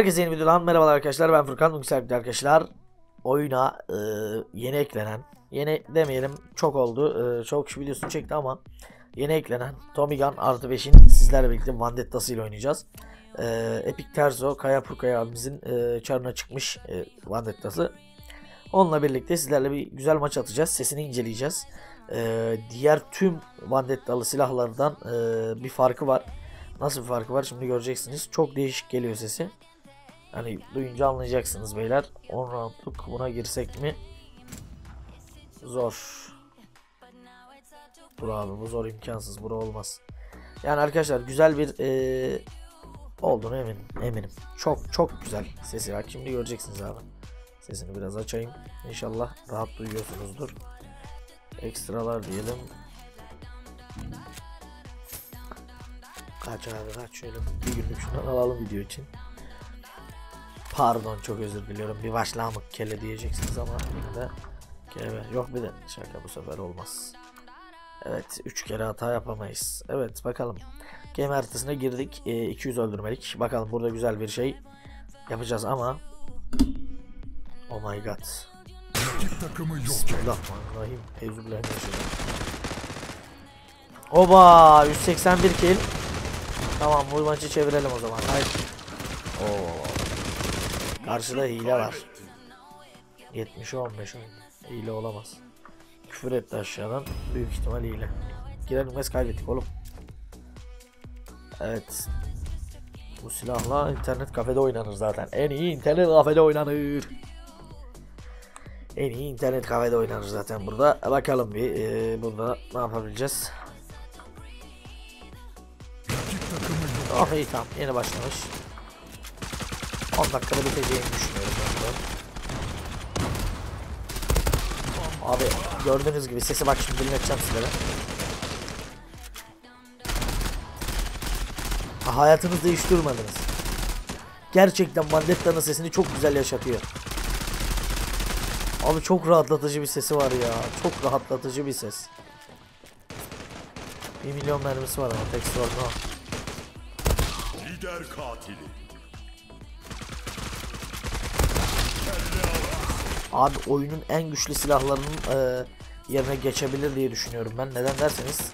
Herkese yeni videodan merhabalar arkadaşlar. Ben Furkan. Sevgili arkadaşlar oyuna e, yeni eklenen yeni demeyelim çok oldu. E, çok kişi videosunu çekti ama yeni eklenen Tommy Gun artı 5'in sizlerle birlikte Vandetta'sı ile oynayacağız. E, Epic Terzo Kaya Purkaya abimizin e, çarına çıkmış e, Vandetta'sı. Onunla birlikte sizlerle bir güzel maç atacağız sesini inceleyeceğiz. E, diğer tüm Vandetta'lı silahlardan e, bir farkı var. Nasıl bir farkı var? Şimdi göreceksiniz. Çok değişik geliyor sesi. Hani duyunca anlayacaksınız beyler. 10 roundluk buna girsek mi? Zor. Bura abi bu zor imkansız. Bura olmaz. Yani arkadaşlar güzel bir ee, olduğunu eminim. Eminim. Çok çok güzel sesi var. Şimdi göreceksiniz abi. Sesini biraz açayım. İnşallah rahat duyuyorsunuzdur. Ekstralar diyelim. Kaç abi kaç şöyle bir günlük şundan alalım video için. Pardon çok özür diliyorum. Bir başlamık kele diyeceksiniz ama de kele yok bir de şaka bu sefer olmaz. Evet 3 kere hata yapamayız. Evet bakalım. Game haritasına girdik. E, 200 öldürmelik. Bakalım burada güzel bir şey yapacağız ama Oh my god. Bismillahirrahmanirrahim. Euzubillahimineşşeytanirracim. Oba 181 kill. Tamam bu maçı çevirelim o zaman. Hayır. Oo. Karşıda hile var. 70'e 15 oyun. Hile olamaz. Küfür etti aşağıdan. Büyük ihtimal hile. Girer girmez kaybettik oğlum. Evet. Bu silahla internet kafede oynanır zaten. En iyi internet kafede oynanır. En iyi internet kafede oynanır zaten burada. Bakalım bir ee, burada ne yapabileceğiz. Oh iyi tamam yeni başlamış. 10 dakikada biteceğini düşünüyorum ben. Abi gördüğünüz gibi sesi bak şimdi dinleteceğim sizlere. Ha, hayatınızda hiç durmadınız. Gerçekten Vandetta'nın sesini çok güzel yaşatıyor. Abi çok rahatlatıcı bir sesi var ya. Çok rahatlatıcı bir ses. 1 milyon mermisi var ama tek sorun o. Lider katili. Abi oyunun en güçlü silahlarının e, yerine geçebilir diye düşünüyorum ben. Neden derseniz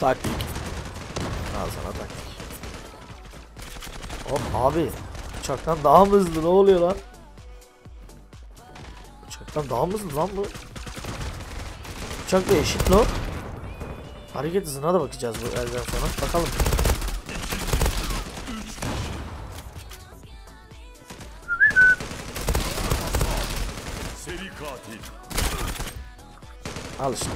taktik. Al sana taktik. Hop abi uçaktan daha mı hızlı ne oluyor lan? Uçaktan daha mı hızlı lan bu? Uçakla eşit lan. Hareket hızına da bakacağız bu elden sonra. Bakalım. Al işte.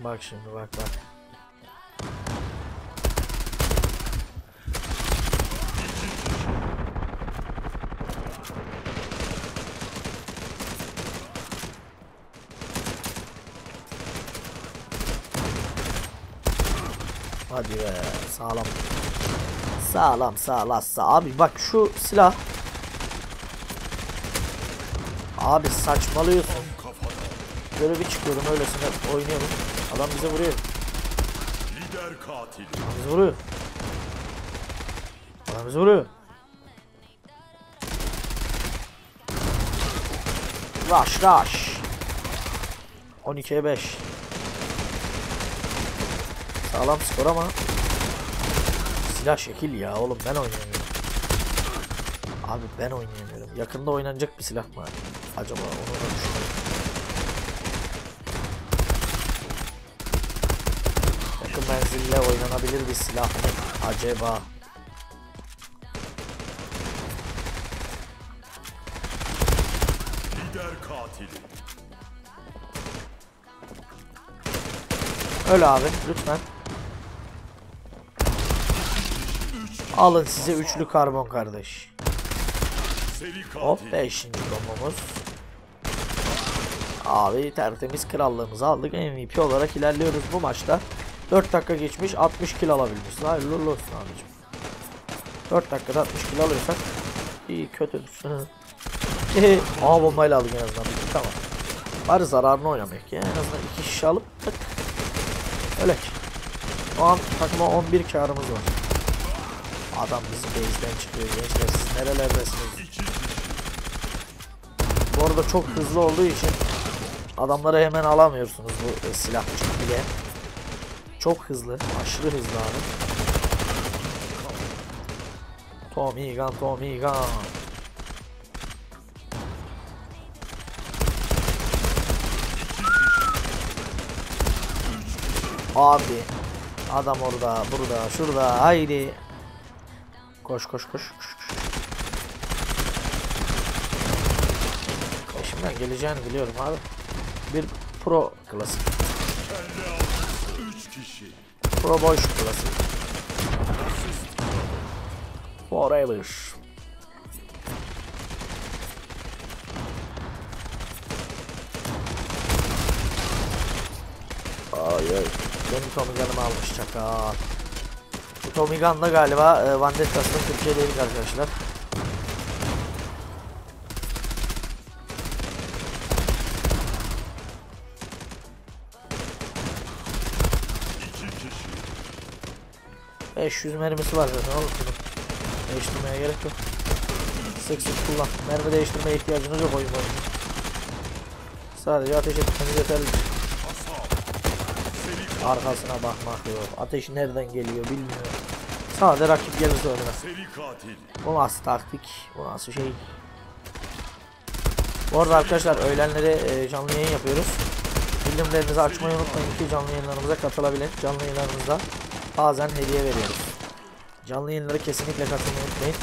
Bak şimdi bak bak. Hadi be sağlam. Sağlam sağlam sağ. Abi bak şu silah. Abi saçmalıyorsun. Böyle bir çıkıyorum öylesine oynuyorum. Adam bize vuruyor. Lider katili. Adam bize vuruyor. Adam bize vuruyor. Rush rush. 12'ye 5. Sağlam skor ama silah şekil ya oğlum ben oynayamıyorum. Abi ben oynayamıyorum. Yakında oynanacak bir silah mı acaba onu da düşünüyorum. Yakın menzille oynanabilir bir silah mı acaba? Lider katili. Öyle abi lütfen. Alın size üçlü karbon kardeş. Hop 5. bombamız. Abi tertemiz krallığımızı aldık. MVP olarak ilerliyoruz bu maçta. 4 dakika geçmiş 60 kill alabilmişiz. Hayırlı olsun abicim. 4 dakikada 60 kill alıyorsak iyi kötüdür. Aa bombayla aldık en azından. Bitti tamam. Bari zararını oynamak ya. En azından iki şişe alıp tık. Öyle. O an takıma 11 karımız var. Adam bizim base'den çıkıyor gençler. Siz nerelerdesiniz? Bu arada çok hızlı olduğu için adamları hemen alamıyorsunuz bu e, silah bile. Çok hızlı. Aşırı hızlı abi. Tommy Gun, Tommy Gun. Abi adam orada burada şurada haydi koş koş koş, koş. koş. Peşimden geleceğini biliyorum abi bir pro klasik pro boş klasik forever Ay ay. Benim Tommy Gun'ımı almış çakal. Tommy Gun da galiba e, Vandettas'ın Türkiye'de ilk arkadaşlar. Kişi. 500 mermisi var zaten oğlum bunun. Değiştirmeye gerek yok. Sık sık kullan. Mermi değiştirmeye ihtiyacınız yok oyun boyunca. Sadece ateş etmeniz yeterli. Hasap. Seri, Arkasına bakmak yok. Ateş nereden geliyor Sadece rakip seri katil. Bu nasıl taktik? Bu nasıl şey? Bu arada arkadaşlar öğlenleri e, canlı yayın yapıyoruz. Bildirimlerinizi açmayı unutmayın ki canlı yayınlarımıza katılabilin. Canlı yayınlarımızda bazen hediye veriyoruz. Canlı yayınlara kesinlikle katılmayı unutmayın.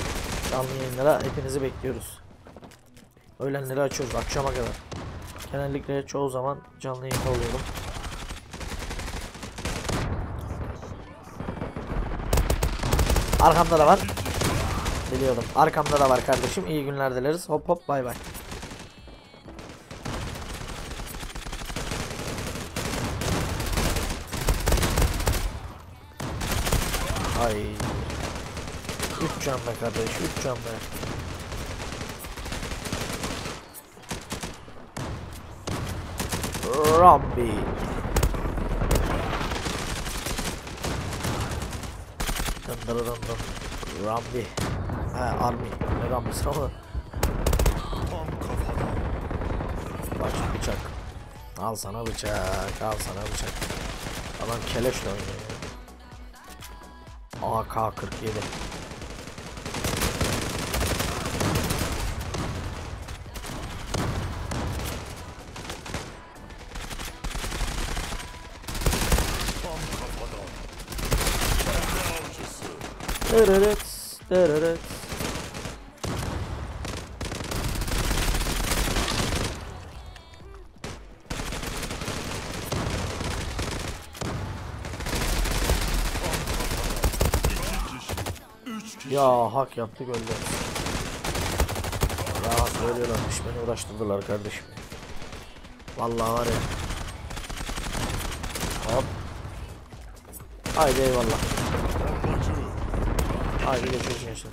Canlı yayınlara hepinizi bekliyoruz. Öğlenleri açıyoruz akşama kadar. Genellikle çoğu zaman canlı yayında oluyorum. Arkamda da var. Biliyordum. Arkamda da var kardeşim. İyi günler dileriz. Hop hop bay bay. Ay. 3 can be kardeş. 3 can be. Rambi. Dın. Rambi. He Army. Ne Rambi'si ama. Bak bıçak. Al sana bıçak. Al sana bıçak. Adam keleşle oynuyor ya. AK-47. Üç kişi. Ya hak yaptık öldü. Ya söylüyorlarmış beni uğraştırdılar kardeşim. Vallahi var ya. Hop. Haydi eyvallah. Haydi geçiyoruz gençler.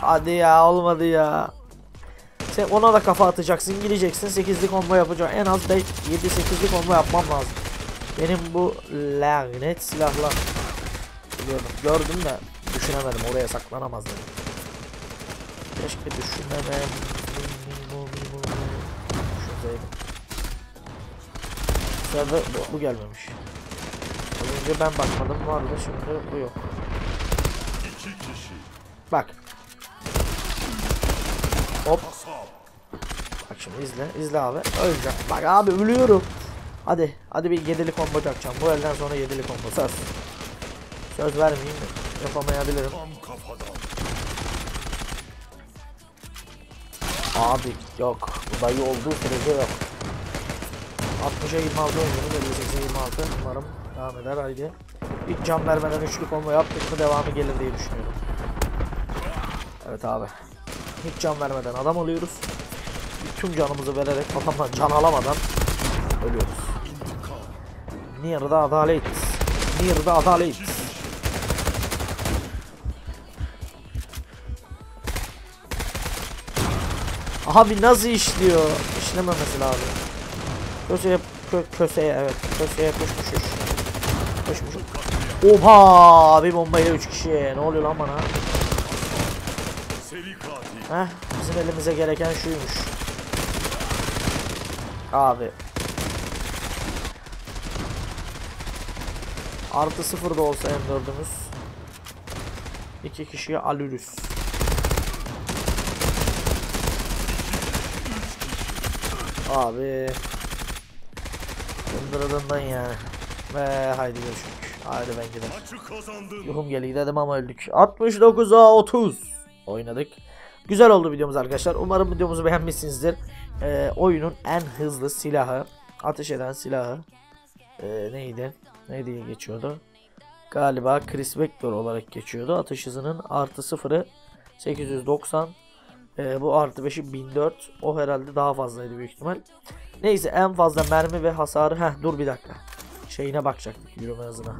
Hadi ya olmadı ya. Sen ona da kafa atacaksın gideceksin 8'lik combo yapacaksın. En az 7-8'lik combo yapmam lazım. Benim bu lanet silahla Biliyordum. Gördüm de düşünemedim oraya saklanamaz dedim. Keşke düşünemem. Sefer de bu, bu gelmemiş. Önce ben bakmadım vardı şimdi bu yok. Bak. Hop. Bak şimdi izle. izle abi. Öleceğim. Bak abi ölüyorum. Hadi. Hadi bir yedili combo çakacağım. Bu elden sonra yedili combo. Söz. Söz vermeyeyim. Yapamayabilirim. Abi yok. Bu dayı olduğu sürece yok. 60'a 26 oynuyoruz. 58'e 26. Umarım devam eder. Haydi. Hiç can vermeden üçlü combo yaptık mı devamı gelir diye düşünüyorum. Evet abi. Hiç can vermeden adam alıyoruz. Bütün canımızı vererek adamdan can alamadan ölüyoruz. Nirda adalet. Nirda adalet. Abi nasıl işliyor? İşlememesi lazım. Köşeye, kö, köseye evet. Köseye koşmuşuz. Koşmuşuz. Oha! Bir bombayla 3 kişi. Ne oluyor lan bana? Heh, bizim elimize gereken şuymuş. Abi. Artı sıfır da olsa M4'ümüz. İki kişiyi alırız. Abi. Dındırıdından yani. Ve haydi görüşürüz. Haydi ben gidelim. Yuhum geliyor dedim ama öldük. 69'a 30 oynadık. Güzel oldu videomuz arkadaşlar. Umarım videomuzu beğenmişsinizdir. Ee, oyunun en hızlı silahı, ateş eden silahı ee, neydi? Ne diye geçiyordu? Galiba Chris Vector olarak geçiyordu. Atış hızının artı sıfırı 890. Ee, bu artı 5'i 1004. O herhalde daha fazlaydı büyük ihtimal. Neyse en fazla mermi ve hasarı. Heh dur bir dakika. Şeyine bakacaktık yürüme hızına.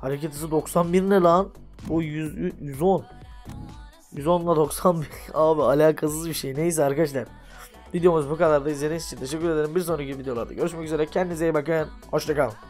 Hareket hızı 91 ne lan? Bu 100, 110. 110 ile 91. Abi alakasız bir şey. Neyse arkadaşlar. Videomuz bu kadar da izlediğiniz için teşekkür ederim. Bir sonraki videolarda görüşmek üzere. Kendinize iyi bakın. Hoşçakalın.